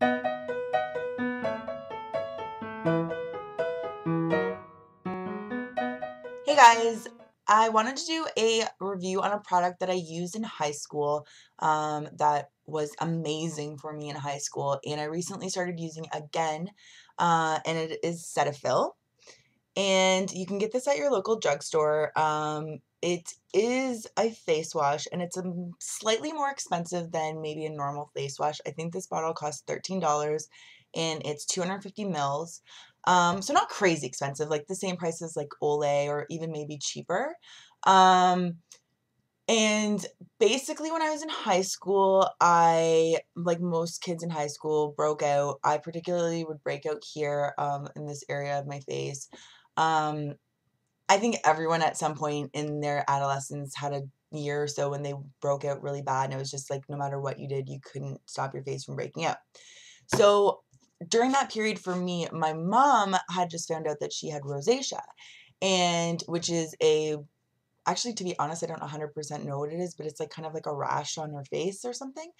Hey guys, I wanted to do a review on a product that I used in high school um, that was amazing for me in high school, and I recently started using again, uh, and it is Cetaphil. And you can get this at your local drugstore. Um, it is a face wash, and it's a slightly more expensive than maybe a normal face wash. I think this bottle costs $13, and it's 250 mils. Um, so not crazy expensive, like the same price as like Olay or even maybe cheaper. Um, and basically, when I was in high school, I, like most kids in high school, broke out. I particularly would break out here um, in this area of my face. Um, I think everyone at some point in their adolescence had a year or so when they broke out really bad, and it was just like no matter what you did, you couldn't stop your face from breaking out. So during that period for me, my mom had just found out that she had rosacea, and which is a actually to be honest, I don't 100% know what it is, but it's like kind of like a rash on her face or something.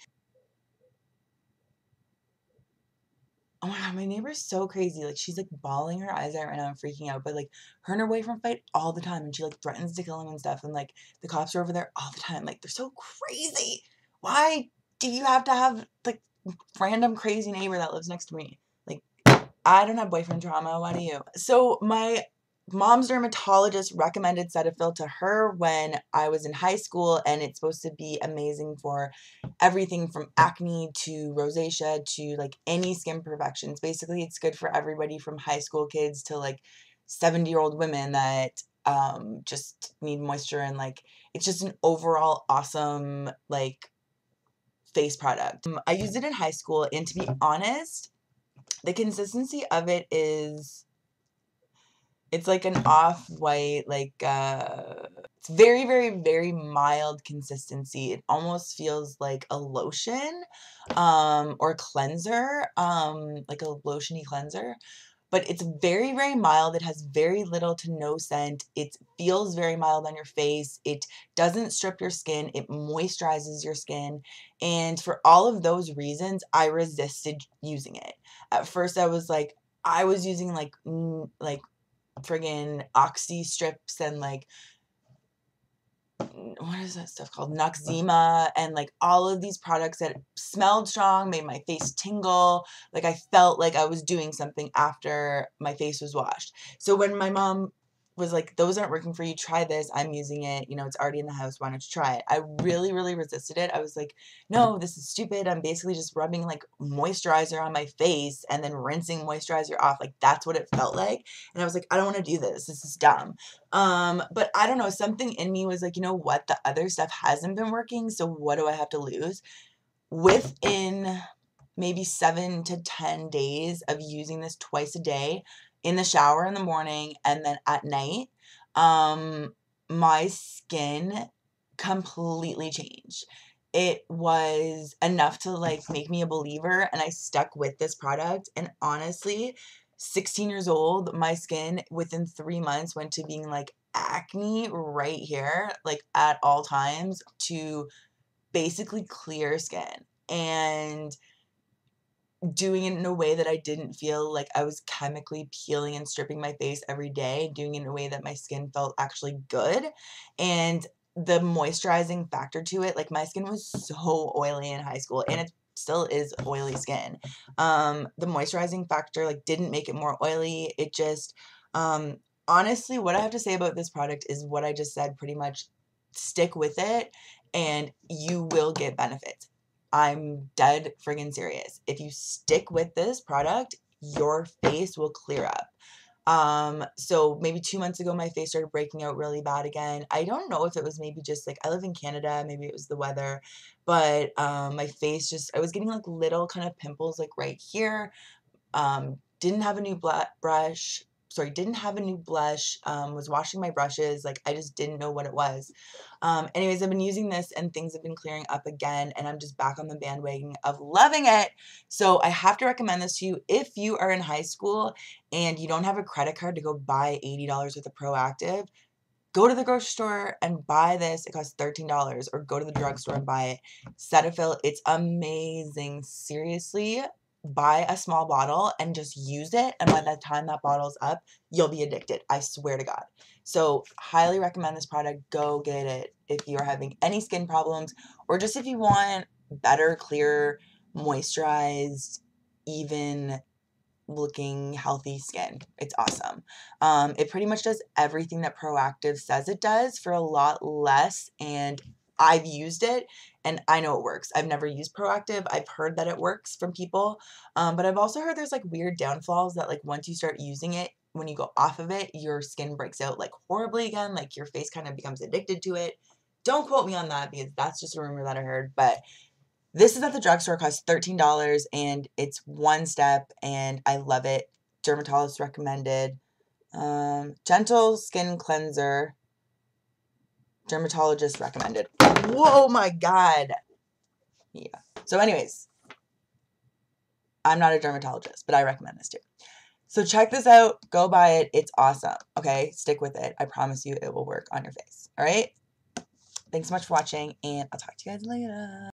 Oh my god, my neighbor's so crazy. Like she's like bawling her eyes out right now. I'm freaking out. But like her and her boyfriend fight all the time, and she like threatens to kill him and stuff. And like the cops are over there all the time. Like they're so crazy. Why do you have to have like random crazy neighbor that lives next to me. Like, I don't have boyfriend trauma. Why do you? So my mom's dermatologist recommended Cetaphil to her when I was in high school, and it's supposed to be amazing for everything from acne to rosacea to like any skin perfections. Basically, it's good for everybody from high school kids to like 70 year old women that um, just need moisture and like it's just an overall awesome like face product. Um, I used it in high school, and to be honest, the consistency of it is it's like an off-white like uh it's very very very mild consistency it almost feels like a lotion um or cleanser um like a lotiony cleanser but it's very, very mild. It has very little to no scent. It feels very mild on your face. It doesn't strip your skin. It moisturizes your skin. And for all of those reasons, I resisted using it. At first, I was like, I was using like, like friggin' oxy strips and like what is that stuff called? Uh-huh. Noxzema and like all of these products that smelled strong made my face tingle like I felt like I was doing something after my face was washed. So when my mom was like, those aren't working for you. Try this. I'm using it. You know, it's already in the house. Why don't you try it? I really, really resisted it. I was like, no, this is stupid. I'm basically just rubbing like moisturizer on my face and then rinsing moisturizer off. Like that's what it felt like. And I was like, I don't want to do this. This is dumb. Um, but I don't know. Something in me was like, you know what? The other stuff hasn't been working. So what do I have to lose? Within maybe seven to 10 days of using this twice a day, in the shower in the morning and then at night, um, my skin completely changed. It was enough to like make me a believer, and I stuck with this product. And honestly, 16 years old, my skin within three months went to being like acne right here, like at all times, to basically clear skin. And doing it in a way that I didn't feel like I was chemically peeling and stripping my face every day, doing it in a way that my skin felt actually good. And the moisturizing factor to it, like my skin was so oily in high school and it still is oily skin. Um, the moisturizing factor like didn't make it more oily. It just um honestly what I have to say about this product is what I just said pretty much stick with it and you will get benefits. I'm dead friggin' serious. If you stick with this product, your face will clear up. Um, so maybe two months ago, my face started breaking out really bad again. I don't know if it was maybe just like I live in Canada, maybe it was the weather, but um, my face just I was getting like little kind of pimples like right here. Um, didn't have a new brush sorry, didn't have a new blush, um, was washing my brushes, like I just didn't know what it was. Um, anyways, I've been using this and things have been clearing up again and I'm just back on the bandwagon of loving it. So I have to recommend this to you if you are in high school and you don't have a credit card to go buy $80 worth of Proactiv, go to the grocery store and buy this. It costs $13 or go to the drugstore and buy it. Cetaphil, it's amazing. Seriously, buy a small bottle and just use it. And by the time that bottle's up, you'll be addicted. I swear to God. So, highly recommend this product. Go get it if you're having any skin problems or just if you want better, clear, moisturized, even looking healthy skin. It's awesome. Um, it pretty much does everything that Proactiv says it does for a lot less. And I've used it and I know it works. I've never used Proactiv. I've heard that it works from people. Um, but I've also heard there's like weird downfalls that like once you start using it, when you go off of it, your skin breaks out like horribly again. Like your face kind of becomes addicted to it. Don't quote me on that because that's just a rumor that I heard. But this is at the drugstore, costs $13 and it's one step and I love it. Dermatologist recommended. Um, gentle skin cleanser. Dermatologist recommended. Whoa, my God. Yeah. So, anyways, I'm not a dermatologist, but I recommend this too. So, check this out. Go buy it. It's awesome. Okay. Stick with it. I promise you it will work on your face. All right. Thanks so much for watching, and I'll talk to you guys later.